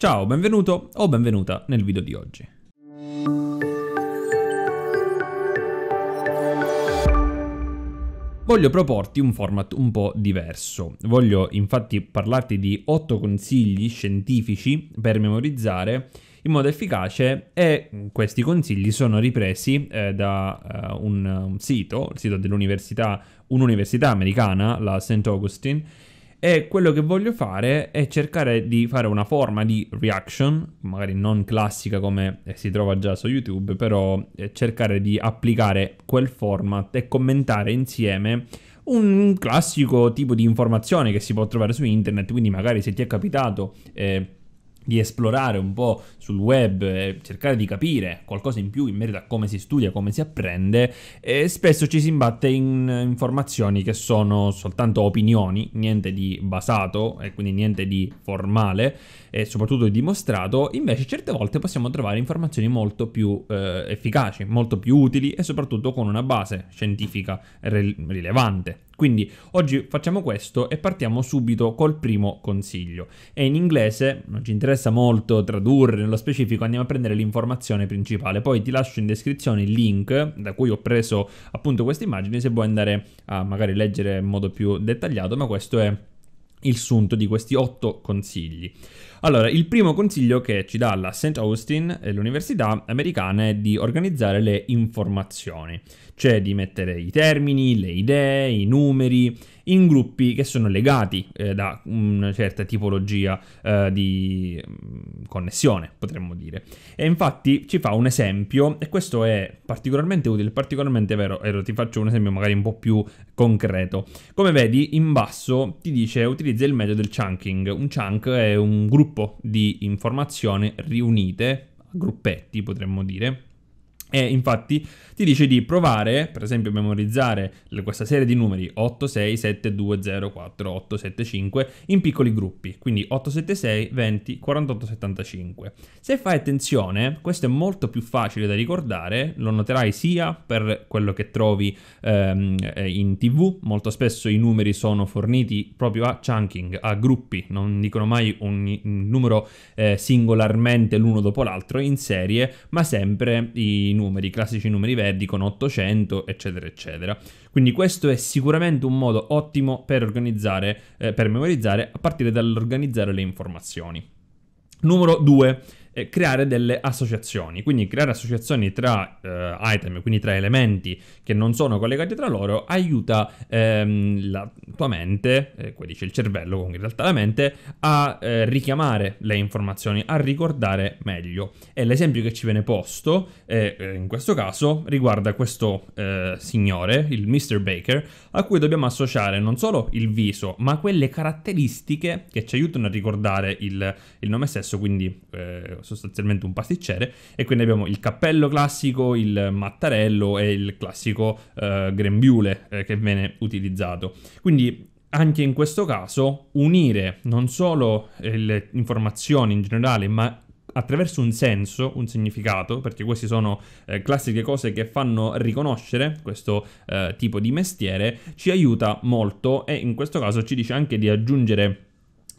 Ciao, benvenuto o benvenuta nel video di oggi. Voglio proporti un format un po' diverso. Voglio infatti parlarti di 8 consigli scientifici per memorizzare in modo efficace e questi consigli sono ripresi eh, da uh, un, un, sito, il sito dell'università, un'università americana, la St. Augustine, e quello che voglio fare è cercare di fare una forma di reaction, magari non classica come si trova già su YouTube, però eh, cercare di applicare quel format e commentare insieme un classico tipo di informazione che si può trovare su internet, quindi magari se ti è capitato... Eh, di esplorare un po' sul web cercare di capire qualcosa in più in merito a come si studia, come si apprende, e spesso ci si imbatte in informazioni che sono soltanto opinioni, niente di basato e quindi niente di formale e soprattutto dimostrato, invece certe volte possiamo trovare informazioni molto più eh, efficaci, molto più utili e soprattutto con una base scientifica rilevante. Quindi oggi facciamo questo e partiamo subito col primo consiglio. È in inglese, non ci interessa molto tradurre nello specifico, andiamo a prendere l'informazione principale. Poi ti lascio in descrizione il link da cui ho preso appunto queste immagini se vuoi andare a magari leggere in modo più dettagliato, ma questo è il sunto di questi otto consigli. Allora, il primo consiglio che ci dà la St. Augustine, l'università americana, è di organizzare le informazioni, cioè di mettere i termini, le idee, i numeri in gruppi che sono legati eh, da una certa tipologia eh, di mm, connessione, potremmo dire. E infatti ci fa un esempio, e questo è particolarmente utile, particolarmente vero, e ti faccio un esempio magari un po' più concreto. Come vedi, in basso ti dice utilizza il metodo del chunking. Un chunk è un gruppo di informazioni riunite, gruppetti potremmo dire, e infatti ti dice di provare, per esempio, a memorizzare questa serie di numeri 8, 6, 7, 2, 0, 4, 8, 7, 5 in piccoli gruppi, quindi 8, 7, 6, 20, 48, 75. Se fai attenzione, questo è molto più facile da ricordare, lo noterai sia per quello che trovi ehm, in tv, molto spesso i numeri sono forniti proprio a chunking, a gruppi, non dicono mai un, numero eh, singolarmente l'uno dopo l'altro in serie, ma sempre i numeri, i classici numeri verdi con 800, eccetera, eccetera. Quindi questo è sicuramente un modo ottimo per organizzare, eh, per memorizzare, a partire dall'organizzare le informazioni. Numero 2 eh, creare delle associazioni, quindi creare associazioni tra eh, item, quindi tra elementi che non sono collegati tra loro, aiuta ehm, la tua mente, eh, qua dice il cervello, comunque in realtà la mente, a eh, richiamare le informazioni, a ricordare meglio. E l'esempio che ci viene posto, eh, in questo caso, riguarda questo eh, signore, il Mr. Baker, a cui dobbiamo associare non solo il viso, ma quelle caratteristiche che ci aiutano a ricordare il, il nome stesso, quindi eh, sostanzialmente un pasticcere, e quindi abbiamo il cappello classico, il mattarello e il classico eh, grembiule eh, che viene utilizzato. Quindi anche in questo caso unire non solo eh, le informazioni in generale, ma attraverso un senso, un significato, perché queste sono eh, classiche cose che fanno riconoscere questo eh, tipo di mestiere, ci aiuta molto e in questo caso ci dice anche di aggiungere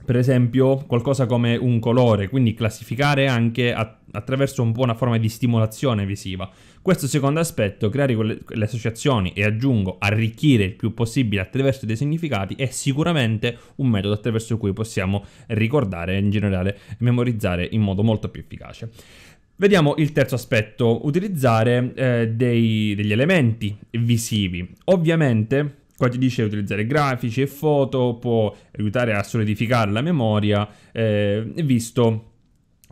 per esempio qualcosa come un colore, quindi classificare anche a, attraverso un po' una forma di stimolazione visiva. Questo secondo aspetto, creare quelle, le associazioni e aggiungo arricchire il più possibile attraverso dei significati è sicuramente un metodo attraverso cui possiamo ricordare in generale memorizzare in modo molto più efficace. Vediamo il terzo aspetto, utilizzare eh, dei, degli elementi visivi. Ovviamente Qua ti dice utilizzare grafici e foto, può aiutare a solidificare la memoria, eh, visto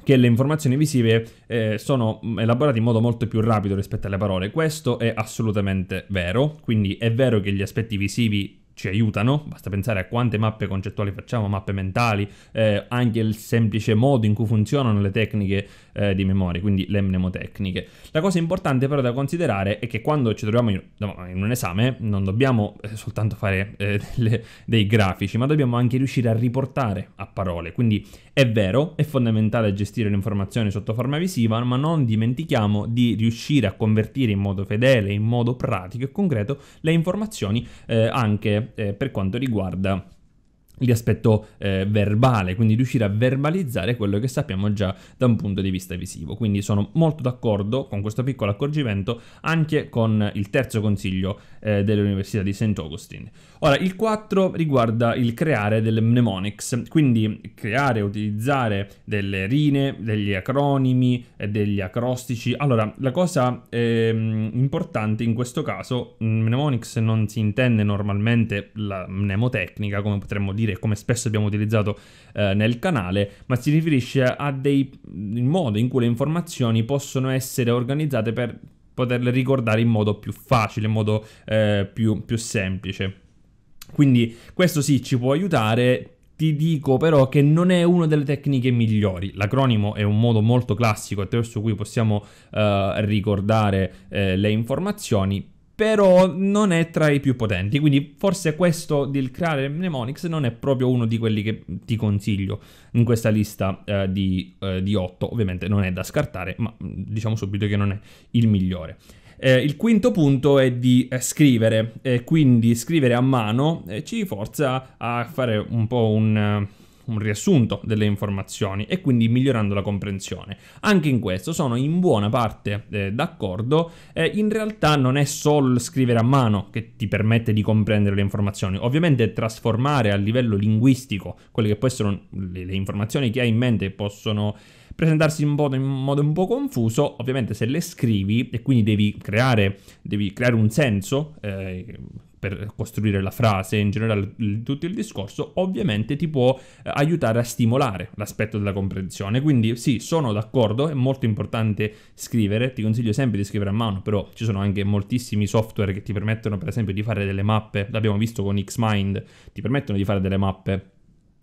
che le informazioni visive eh, sono elaborate in modo molto più rapido rispetto alle parole. Questo è assolutamente vero, quindi è vero che gli aspetti visivi ci aiutano, basta pensare a quante mappe concettuali facciamo, mappe mentali, eh, anche il semplice modo in cui funzionano le tecniche eh, di memoria, quindi le mnemotecniche. La cosa importante però da considerare è che quando ci troviamo in, in un esame non dobbiamo eh, soltanto fare eh, delle, dei grafici, ma dobbiamo anche riuscire a riportare a parole, quindi è vero, è fondamentale gestire le informazioni sotto forma visiva, ma non dimentichiamo di riuscire a convertire in modo fedele, in modo pratico e concreto le informazioni eh, anche eh, per quanto riguarda di aspetto eh, verbale, quindi riuscire a verbalizzare quello che sappiamo già da un punto di vista visivo. Quindi sono molto d'accordo con questo piccolo accorgimento anche con il terzo consiglio eh, dell'Università di St. Augustine. Ora, il 4 riguarda il creare delle mnemonics, quindi creare, utilizzare delle rine, degli acronimi degli acrostici. Allora, la cosa eh, importante in questo caso, mnemonics non si intende normalmente la mnemotecnica, come potremmo dire dire come spesso abbiamo utilizzato eh, nel canale, ma si riferisce a dei il modo in cui le informazioni possono essere organizzate per poterle ricordare in modo più facile, in modo eh, più, più semplice. Quindi questo sì ci può aiutare, ti dico però che non è una delle tecniche migliori. L'acronimo è un modo molto classico attraverso cui possiamo uh, ricordare uh, le informazioni, però non è tra i più potenti, quindi forse questo del creare mnemonics non è proprio uno di quelli che ti consiglio in questa lista eh, di, eh, di 8, ovviamente non è da scartare, ma mm, diciamo subito che non è il migliore. Eh, il quinto punto è di eh, scrivere, quindi scrivere a mano eh, ci forza a fare un po' un un riassunto delle informazioni e quindi migliorando la comprensione. Anche in questo sono in buona parte eh, d'accordo, eh, in realtà non è solo scrivere a mano che ti permette di comprendere le informazioni, ovviamente trasformare a livello linguistico quelle che poi sono le, le informazioni che hai in mente possono presentarsi in modo, in modo, un po' confuso, ovviamente se le scrivi e quindi devi creare, devi creare un senso, eh, per costruire la frase, in generale tutto il discorso, ovviamente ti può eh, aiutare a stimolare l'aspetto della comprensione. Quindi sì, sono d'accordo, è molto importante scrivere, ti consiglio sempre di scrivere a mano, però ci sono anche moltissimi software che ti permettono per esempio di fare delle mappe, l'abbiamo visto con Xmind, ti permettono di fare delle mappe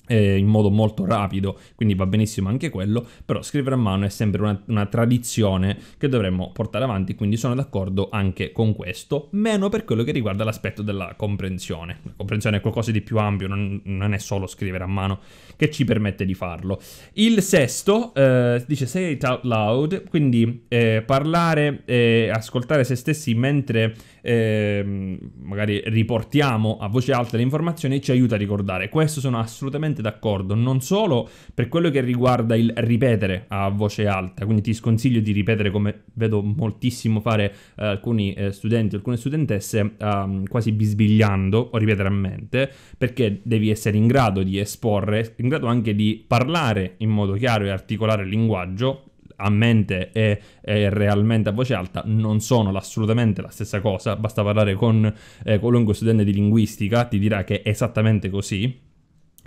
eh, in modo molto rapido, quindi va benissimo anche quello, però scrivere a mano è sempre una, una, tradizione che dovremmo portare avanti, quindi sono d'accordo anche con questo, meno per quello che riguarda l'aspetto della comprensione. La comprensione è qualcosa di più ampio, non, non è solo scrivere a mano che ci permette di farlo. Il sesto eh, dice say it out loud, quindi eh, parlare e ascoltare se stessi mentre eh, magari riportiamo a voce alta le informazioni ci aiuta a ricordare. Questo sono assolutamente d'accordo, non solo per quello che riguarda il ripetere a voce alta, quindi ti sconsiglio di ripetere come vedo moltissimo fare eh, alcuni eh, studenti, alcune studentesse ehm, quasi bisbigliando o ripetere a mente, perché devi essere in grado di esporre, in grado anche di parlare in modo chiaro e articolare il linguaggio a mente e, e, realmente a voce alta non sono assolutamente la stessa cosa, basta parlare con eh, qualunque studente di linguistica, ti dirà che è esattamente così.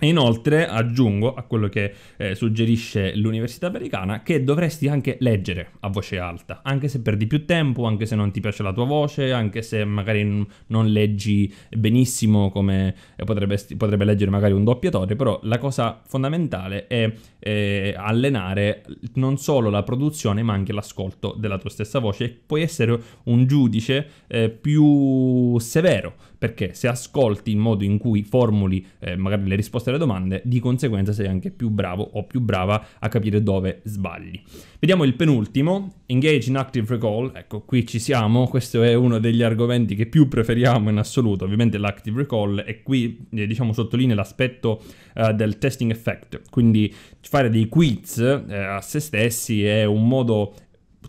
E inoltre aggiungo a quello che eh, suggerisce l'Università Americana che dovresti anche leggere a voce alta, anche se perdi più tempo, anche se non ti piace la tua voce, anche se magari non leggi benissimo come eh, potrebbe, potrebbe, leggere magari un doppiatore, però la cosa fondamentale è eh, allenare non solo la produzione ma anche l'ascolto della tua stessa voce. E puoi essere un giudice eh, più severo perché se ascolti il modo in cui formuli eh, magari le risposte alle domande, di conseguenza sei anche più bravo o più brava a capire dove sbagli. Vediamo il penultimo, Engage in Active Recall, ecco qui ci siamo, questo è uno degli argomenti che più preferiamo in assoluto, ovviamente l'Active Recall e qui eh, diciamo sottolinea l'aspetto eh, del testing effect, quindi fare dei quiz eh, a se stessi è un modo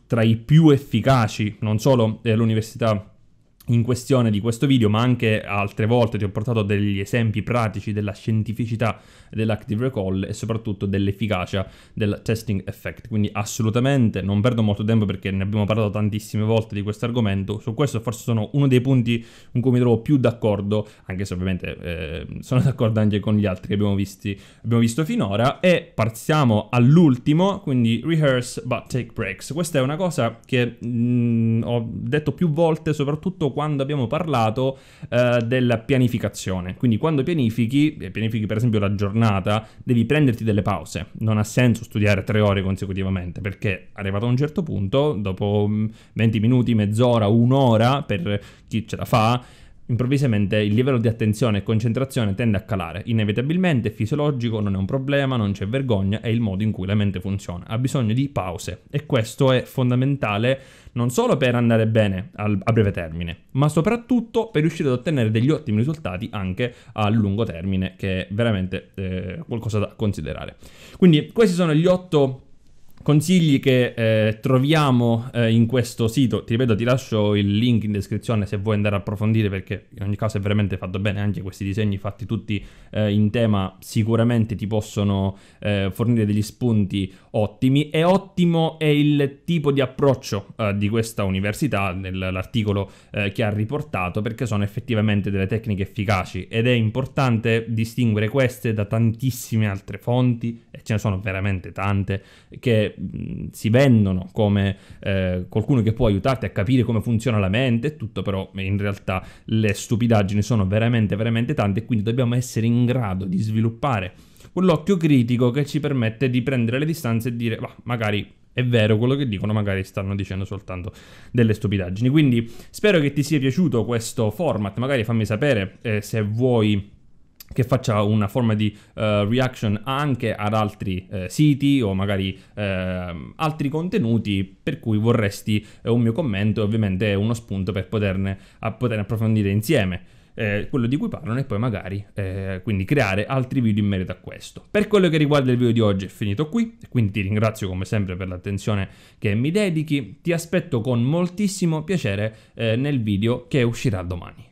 tra i più efficaci, non solo all'università in questione di questo video, ma anche altre volte ti ho portato degli esempi pratici della scientificità dell'active recall e soprattutto dell'efficacia del testing effect. Quindi assolutamente non perdo molto tempo perché ne abbiamo parlato tantissime volte di questo argomento. Su questo forse sono uno dei punti in cui mi trovo più d'accordo, anche se ovviamente eh, sono d'accordo anche con gli altri che abbiamo, visti, abbiamo visto finora. E passiamo all'ultimo, quindi rehearse but take breaks. Questa è una cosa che mh, mm, ho detto più volte, soprattutto quando abbiamo parlato eh, della pianificazione. Quindi quando pianifichi, pianifichi per esempio la giornata, giornata devi prenderti delle pause. Non ha senso studiare tre ore consecutivamente perché arrivato a un certo punto, dopo 20 mm, minuti, mezz'ora, un'ora, per chi ce la fa, improvvisamente il livello di attenzione e concentrazione tende a calare. Inevitabilmente è fisiologico, non è un problema, non c'è vergogna, è il modo in cui la mente funziona. Ha bisogno di pause e questo è fondamentale non solo per andare bene a breve termine, ma soprattutto per riuscire ad ottenere degli ottimi risultati anche a lungo termine, che è veramente eh, qualcosa da considerare. Quindi questi sono gli otto consigli che eh, troviamo eh, in questo sito. Ti ripeto, ti lascio il link in descrizione se vuoi andare a approfondire perché in ogni caso è veramente fatto bene. Anche questi disegni fatti tutti eh, in tema sicuramente ti possono eh, fornire degli spunti ottimi. E ottimo è il tipo di approccio eh, di questa università nell'articolo eh, che ha riportato perché sono effettivamente delle tecniche efficaci ed è importante distinguere queste da tantissime altre fonti e ce ne sono veramente tante che si vendono come eh, qualcuno che può aiutarti a capire come funziona la mente, tutto però in realtà le stupidaggini sono veramente veramente tante e quindi dobbiamo essere in grado di sviluppare quell'occhio critico che ci permette di prendere le distanze e dire ma magari è vero quello che dicono, magari stanno dicendo soltanto delle stupidaggini. Quindi spero che ti sia piaciuto questo format, magari fammi sapere eh, se vuoi che faccia una forma di uh, reaction anche ad altri uh, siti o magari uh, altri contenuti per cui vorresti un mio commento ovviamente è uno spunto per poterne, a poter approfondire insieme eh, quello di cui parlano e poi magari eh, quindi creare altri video in merito a questo. Per quello che riguarda il video di oggi è finito qui, quindi ti ringrazio come sempre per l'attenzione che mi dedichi, ti aspetto con moltissimo piacere eh, nel video che uscirà domani.